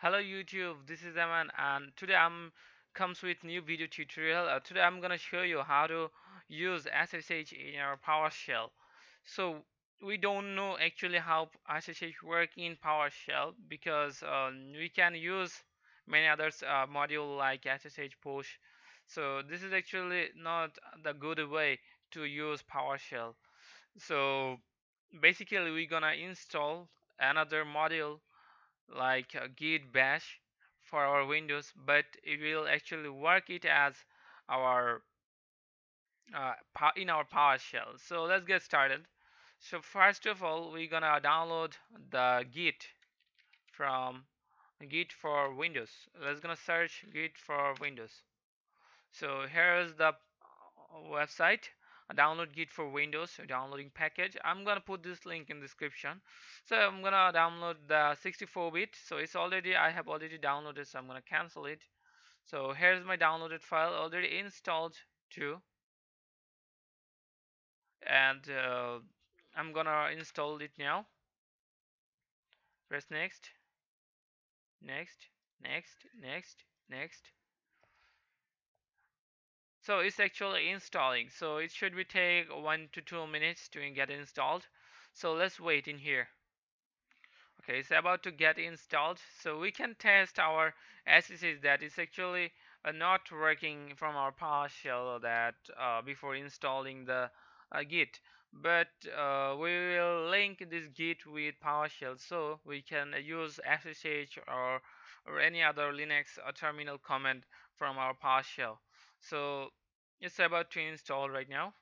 Hello YouTube, this is Aman and today I'm comes with new video tutorial. Uh, today I'm gonna show you how to use SSH in our PowerShell. So we don't know actually how SSH work in PowerShell because uh, we can use many others uh, module like SSH push. So this is actually not the good way to use PowerShell. So basically we're gonna install another module like git bash for our windows but it will actually work it as our uh, in our PowerShell. So let's get started. So first of all we're gonna download the git from git for windows. Let's gonna search git for windows. So here's the website download git for windows downloading package. I'm gonna put this link in description. So i'm gonna download the 64 bit. So it's already i have already downloaded so i'm gonna cancel it. So here's my downloaded file already installed too and uh, i'm gonna install it now. Press next next next next next so it's actually installing. So it should be take one to two minutes to get installed. So let's wait in here. Okay it's about to get installed. So we can test our SSH that is actually uh, not working from our PowerShell that uh, before installing the uh, git. But uh, we will link this git with PowerShell so we can use SSH or, or any other Linux uh, terminal command from our PowerShell so it's about to install right now.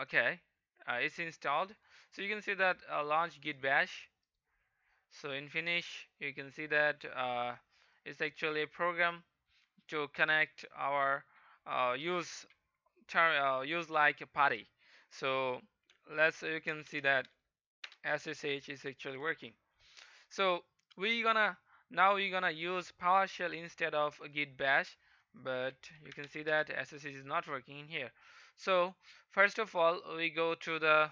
Okay uh, it's installed. So you can see that uh, launch git bash. So in finish you can see that uh, it's actually a program to connect our uh, use term uh, use like a PuTTY so let's you can see that SSH is actually working. So we are gonna now we're gonna use PowerShell instead of git bash but you can see that SSH is not working in here. So first of all we go to the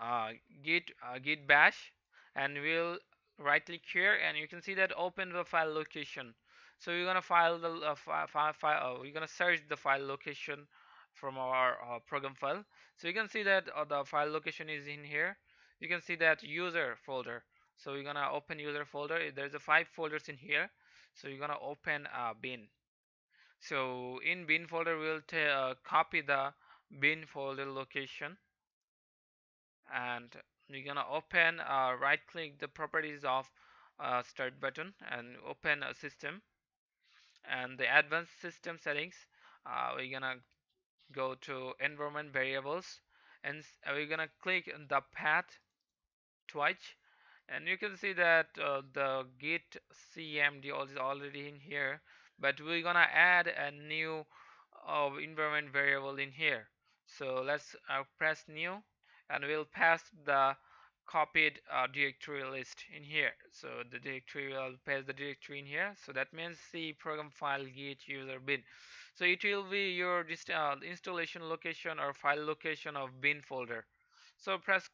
uh, git uh, git bash and we'll right click here and you can see that open the file location. So we're gonna file the uh, file, file, file uh, we're gonna search the file location from our uh, program file. So you can see that uh, the file location is in here. You can see that user folder so we're gonna open user folder. There's a five folders in here. So you're gonna open a bin. So in bin folder we'll uh, copy the bin folder location. And you're gonna open uh, right click the properties of uh, start button and open a system. And the advanced system settings uh, we're gonna go to environment variables. And we're gonna click the path twice and you can see that uh, the git cmd is already in here but we're gonna add a new uh, environment variable in here. So let's uh, press new and we'll pass the copied uh, directory list in here. So the directory will paste the directory in here. So that means the program file git user bin. So it will be your uh, installation location or file location of bin folder. So press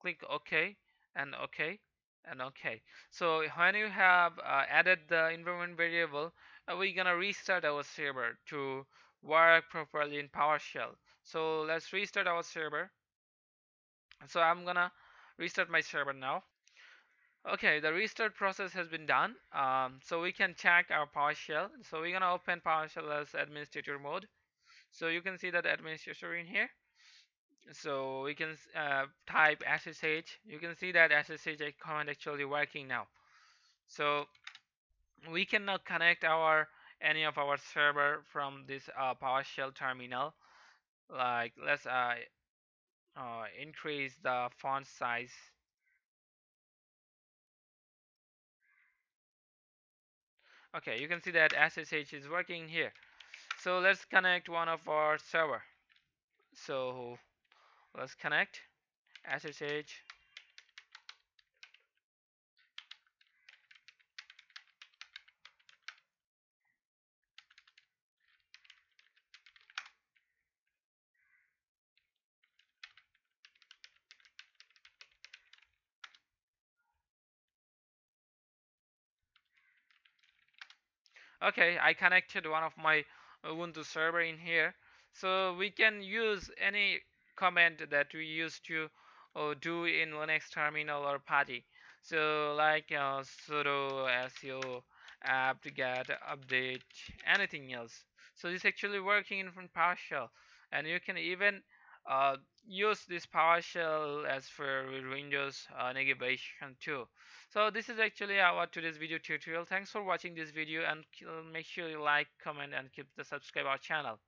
click ok and ok and okay so when you have uh, added the environment variable uh, we're gonna restart our server to work properly in PowerShell. So let's restart our server. So I'm gonna restart my server now. Okay the restart process has been done. Um, so we can check our PowerShell. So we're gonna open PowerShell as administrator mode. So you can see that administrator in here so we can uh, type SSH you can see that SSH command actually working now. So we can now connect our any of our server from this uh, PowerShell terminal. Like let's uh, uh, increase the font size. Okay you can see that SSH is working here. So let's connect one of our server. So Let's connect. SSH okay I connected one of my Ubuntu server in here. So we can use any command that we used to uh, do in Linux terminal or PuTTY so like uh, sudo su apt-get update anything else. So this actually working in from PowerShell and you can even uh, use this PowerShell as for Windows uh, navigation too. So this is actually our today's video tutorial. Thanks for watching this video and make sure you like comment and keep the subscribe our channel